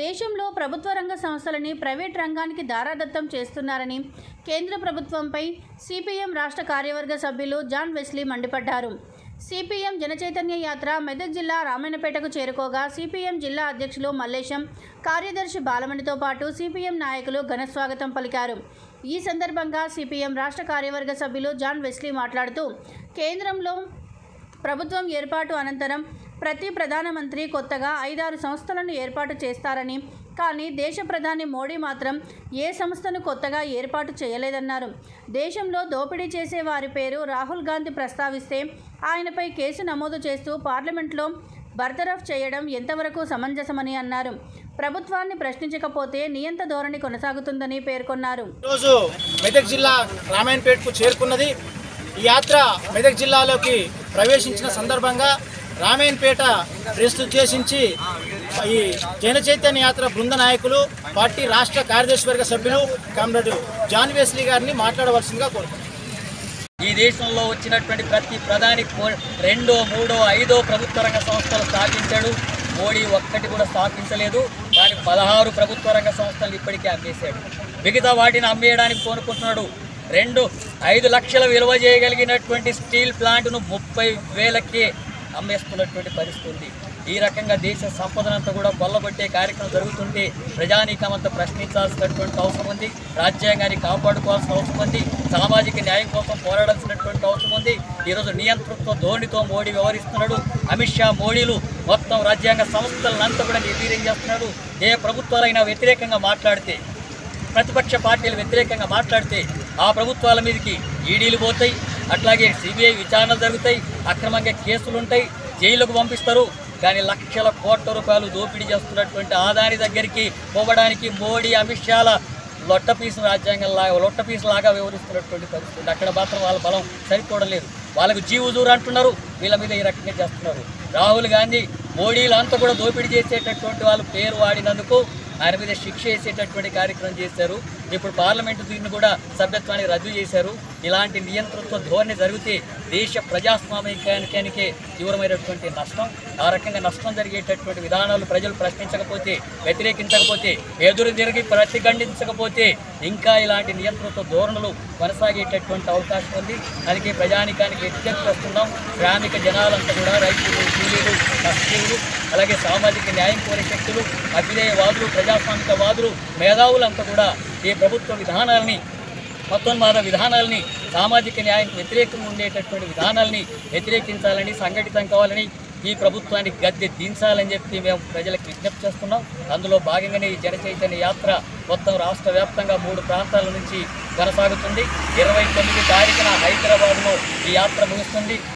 దేశంలో ప్రభుత్వ రంగ సంస్థలని ప్రైవేట్ రంగానికి దారాదత్తం చేస్తున్నారని కేంద్ర ప్రభుత్వంపై సిపిఎం రాష్ట్ర కార్యవర్గ సభ్యులు జాన్ వెస్లీ మండిపడ్డారు. సిపిఎం జనచైతన్య యాత్ర మెదక్ జిల్లా రామాయణపేటకు చేరుకోగా సిపిఎం జిల్లా అధ్యక్షులు మల్లేశం కార్యదర్శి బాలమణితో పాటు సిపిఎం నాయకులు ఘనస్వాగతం పలికారు. ఈ సందర్భంగా సిపిఎం రాష్ట్ర కార్యవర్గ సభ్యులు జాన్ వెస్లీ మాట్లాడుతూ కేంద్రంలో ప్రభుత్వం ఏర్పాటు అనంతరం ప్రతి ప్రధానమంత్రి కొత్తగా ఐదారు సంస్థలను ఏర్పాటు చేస్తారని. కానీ దేశ ప్రధాని మోడీ మాత్రం ఏ సంస్థను కొత్తగా ఏర్పాటు చేయలేదన్నారు. దేశంలో దోపిడీ చేసే వారి పేరు రాహుల్ గాంధీ ప్రస్తావిస్తే ఆయనపై కేసు నమోదు చేస్తూ పార్లమెంట్లో బర్తరఫ్ చేయడం ఎంతవరకు సమంజసమని అన్నారు. ప్రభుత్వాన్ని ప్రశ్నించకపోతే నియంత ధోరణి కొనసాగుతుందని పేర్కొన్నారు. ఈరోజు మెదక్ జిల్లా రామాయణపేటకు చేరుకున్నది. ఈ యాత్ర మెదక్ జిల్లాలోకి ప్రవేశించిన సందర్భంగా రామాయణపేట ప్రెస్ ఉద్దేశించి ఈ జన చైతన్య యాత్ర బృంద నాయకులు పార్టీ రాష్ట్ర కార్యదర్శి వర్గ సభ్యులు కామ్రేడ్ జాన్ వెస్లీ గారిని మాట్లాడవలసిందిగా కోరుతున్నారు ఈ దేశంలో వచ్చినటువంటి ప్రతి ప్రధాని కో- రెండో మూడో ఐదో ప్రభుత్వ రంగ సంస్థలు స్థాపించాడు. మోడీ ఒక్కటి కూడా స్థాపించలేదు. కానీ పదహారు ప్రభుత్వ రంగ సంస్థలు ఇప్పటికే అమ్మేశాడు. మిగతా వాటిని అమ్మేయడానికి కోరుకుంటున్నాడు. రెండు ఐదు లక్షల విలువ చేయగలిగినటువంటి స్టీల్ ప్లాంట్ను ముప్పై వేలకి అమ్మేస్తున్నటువంటి పరిస్థితి ఉంది. ఈ రకంగా దేశ సంపదనంతా కూడా కొల్లగొట్టే కార్యక్రమం జరుగుతుంటే ప్రజానీకమంతా ప్రశ్నించాల్సినటువంటి అవసరం ఉంది. రాజ్యాంగాన్ని కాపాడుకోవాల్సిన అవసరం ఉంది. సామాజిక న్యాయం కోసం పోరాడాల్సినటువంటి అవసరం ఉంది. ఈరోజు నియంతృత్వ ధోరణితో మోడీ వ్యవహరిస్తున్నాడు. అమిత్ షా మోడీలు మొత్తం రాజ్యాంగ సంస్థలనంతా కూడా నిర్వీర్యం చేస్తున్నాడు. ఏ ప్రభుత్వాలైనా వ్యతిరేకంగా మాట్లాడితే ప్రతిపక్ష పార్టీలు వ్యతిరేకంగా మాట్లాడితే ఆ ప్రభుత్వాల మీదకి ఈడీలు పోతాయి అట్లాగే సిబిఐ విచారణలు జరుగుతాయి అక్రమంగా కేసులు ఉంటాయి జైలుకు పంపిస్తారు. కానీ లక్షల కోట్ల రూపాయలు దోపిడీ చేస్తున్నటువంటి ఆదాని దగ్గరికి పోవడానికి మోడీ అమిత్ షాల లొట్టపీసు రాజ్యాంగంలాగా లొట్టపీసు లాగా వివరిస్తున్నటువంటి పరిస్థితి. అక్కడ మాత్రం వాళ్ళ బలం సరిపోవడం లేదు. వాళ్ళకు జీవుజూరు అంటున్నారు వీళ్ళ మీద ఈ రకంగా చేస్తున్నారు. రాహుల్ గాంధీ మోడీలంతా కూడా దోపిడీ చేసేటటువంటి వాళ్ళు పేరు వాడినందుకు ఆయన మీద శిక్ష వేసేటటువంటి కార్యక్రమం చేశారు. ఇప్పుడు పార్లమెంటు దీన్ని కూడా సభ్యత్వాన్ని రద్దు చేశారు. ఇలాంటి నియంతృత్వ ధోరణి జరిగితే దేశ ప్రజాస్వామికానికే తీవ్రమైనటువంటి నష్టం ఆ రకంగా నష్టం జరిగేటటువంటి విధానాలు ప్రజలు ప్రశ్నించకపోతే వ్యతిరేకించకపోతే ఎదురు తిరిగి ప్రతిఖండించకపోతే ఇంకా ఇలాంటి నియంతృత్వ ధోరణులు కొనసాగేటటువంటి అవకాశం ఉంది. అందుకే ప్రజానికానికి విజ్ఞప్తి వస్తున్నాం. శ్రామిక జనాలంతా కూడా రైతులు కూలీలు కష్టీలు అలాగే సామాజిక న్యాయం కోరే శక్తులు అభ్యుదయవాదులు ప్రజాస్వామికవాదులు మేధావులంతా కూడా ఈ ప్రభుత్వ విధానాలని మతోన్మాద విధానాలని సామాజిక న్యాయానికి వ్యతిరేకంగా ఉండేటటువంటి విధానాలని వ్యతిరేకించాలని సంఘటితం కావాలని ఈ ప్రభుత్వానికి గద్దె దించాలని చెప్పి మేము ప్రజలకు విజ్ఞప్తి చేస్తున్నాం. అందులో భాగంగానే ఈ జనచైతన్య యాత్ర మొత్తం రాష్ట్ర వ్యాప్తంగా మూడు ప్రాంతాల నుంచి కొనసాగుతుంది. ఇరవై తొమ్మిది తారీఖున హైదరాబాద్లో ఈ యాత్ర ముగుస్తుంది.